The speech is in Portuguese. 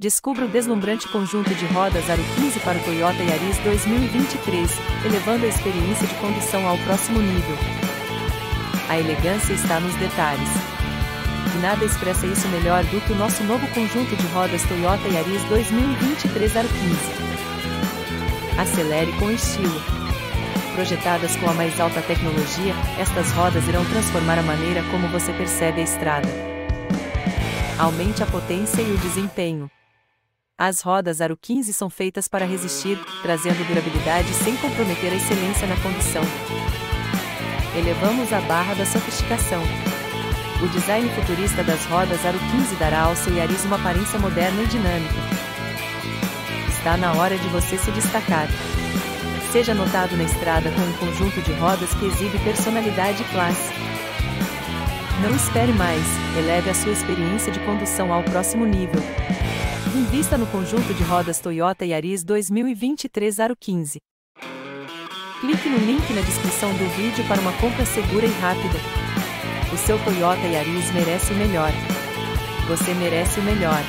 Descubra o deslumbrante conjunto de rodas Aro 15 para o Toyota Yaris 2023, elevando a experiência de condução ao próximo nível. A elegância está nos detalhes. E nada expressa isso melhor do que o nosso novo conjunto de rodas Toyota Yaris 2023 Aro 15. Acelere com estilo. Projetadas com a mais alta tecnologia, estas rodas irão transformar a maneira como você percebe a estrada. Aumente a potência e o desempenho. As rodas Aro 15 são feitas para resistir, trazendo durabilidade sem comprometer a excelência na condução. Elevamos a barra da sofisticação. O design futurista das rodas Aro 15 dará ao seu Yaris uma aparência moderna e dinâmica. Está na hora de você se destacar. Seja notado na estrada com um conjunto de rodas que exibe personalidade e classe. Não espere mais, eleve a sua experiência de condução ao próximo nível. Invista no conjunto de rodas Toyota Yaris 2023 Aro 15. Clique no link na descrição do vídeo para uma compra segura e rápida. O seu Toyota Yaris merece o melhor. Você merece o melhor.